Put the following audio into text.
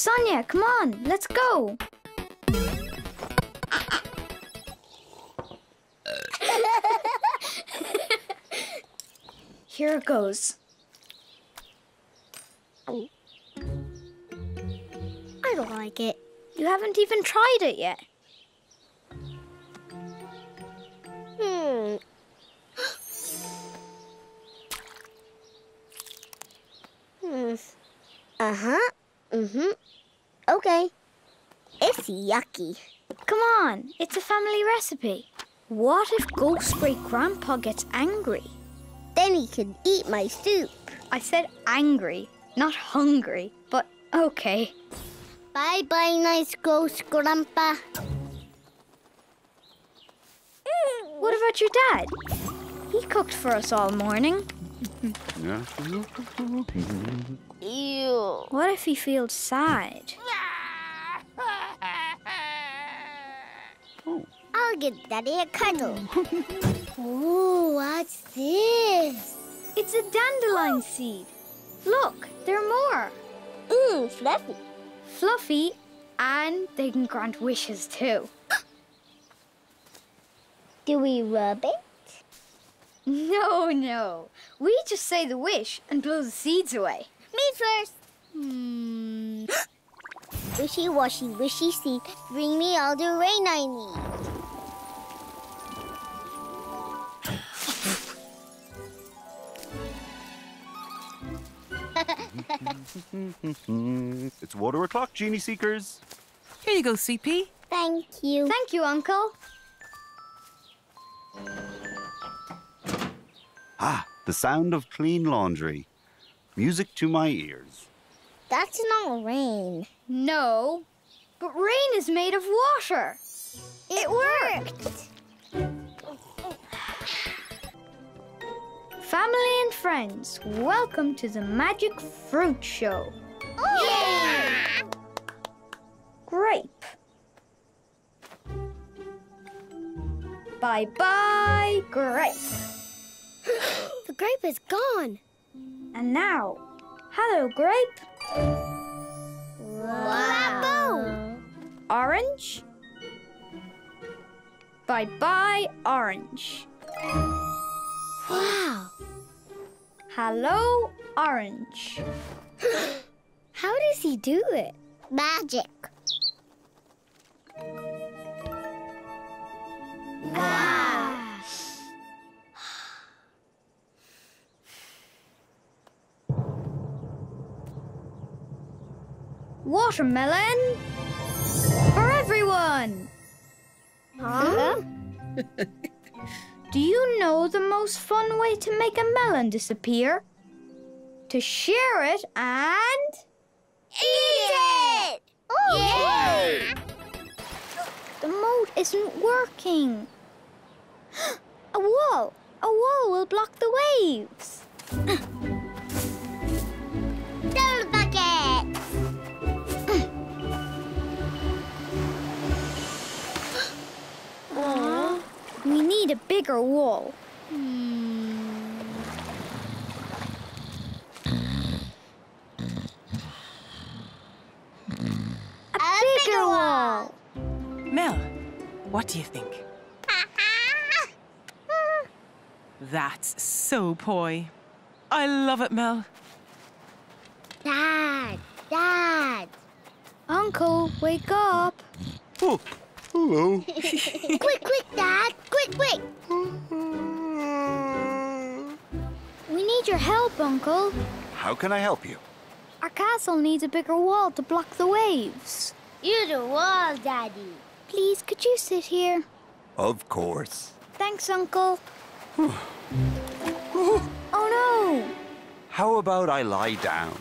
Sonia, come on, let's go. Here it goes. I don't like it. You haven't even tried it yet. Hmm. hmm. Uh-huh. Mm-hmm. Okay. It's yucky. Come on, it's a family recipe. What if Ghost Great Grandpa gets angry? Then he can eat my soup. I said angry, not hungry, but okay. Bye-bye, nice ghost grandpa. What about your dad? He cooked for us all morning. Ew. What if he feels sad? I'll give Daddy a cuddle. Ooh, what's this? It's a dandelion seed. Look, there are more. Mmm, fluffy. Fluffy, and they can grant wishes too. Do we rub it? No, no. We just say the wish and blow the seeds away. Me first. Hmm. Wishy washy, wishy seed, bring me all the rain I need. it's water o'clock, genie seekers. Here you go, CP. Thank you. Thank you, Uncle. Ah, the sound of clean laundry. Music to my ears. That's not rain. No, but rain is made of water. It worked. Family and friends, welcome to the Magic Fruit Show. Oh, Yay! Grape. Bye bye, grape. the grape is gone. And now, hello, grape. Wow. Orange. Bye bye, orange. Wow. Hello, orange. How does he do it? Magic. Ah. Watermelon for everyone. Huh? Do you know the most fun way to make a melon disappear? To share it and Eat it! Oh, yay! the moat isn't working. A wall. A wall will block the waves. Need a bigger wall. Hmm. A, bigger wall. Mel, what do you think? That's so poi. I love it, Mel. Dad, Dad. Uncle, wake up. Oh, hello. quick, quick, Dad. Quick, quick. We need your help, Uncle. How can I help you? Our castle needs a bigger wall to block the waves. You're the wall, Daddy. Please, could you sit here? Of course. Thanks, Uncle. oh no! How about I lie down?